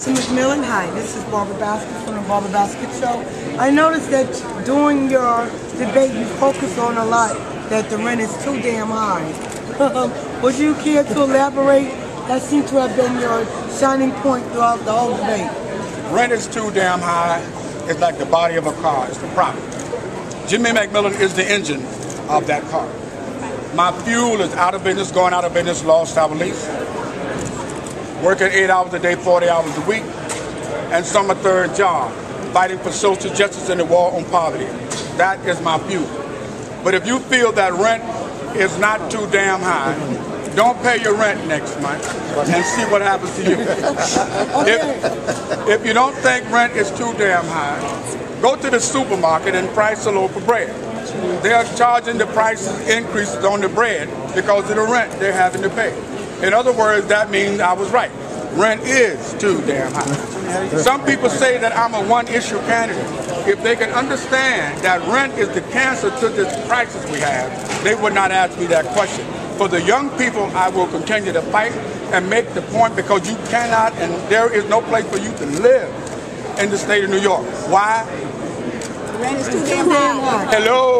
So McMillan, hi, this is Barbara Basket from the Barbara Basket Show. I noticed that during your debate you focused on a lot that the rent is too damn high. Would you care to elaborate? That seemed to have been your shining point throughout the whole debate. Rent is too damn high. It's like the body of a car. It's the problem. Jimmy McMillan is the engine of that car. My fuel is out of business, going out of business, lost our lease working eight hours a day, 40 hours a week, and some a third job, fighting for social justice and the war on poverty. That is my view. But if you feel that rent is not too damn high, don't pay your rent next month and see what happens to you. if, if you don't think rent is too damn high, go to the supermarket and price a loaf of bread. They are charging the prices increases on the bread because of the rent they're having to pay. In other words, that means I was right. Rent is too damn high. Some people say that I'm a one-issue candidate. If they can understand that rent is the cancer to this crisis we have, they would not ask me that question. For the young people, I will continue to fight and make the point because you cannot and there is no place for you to live in the state of New York. Why? Rent is too damn high. Hello?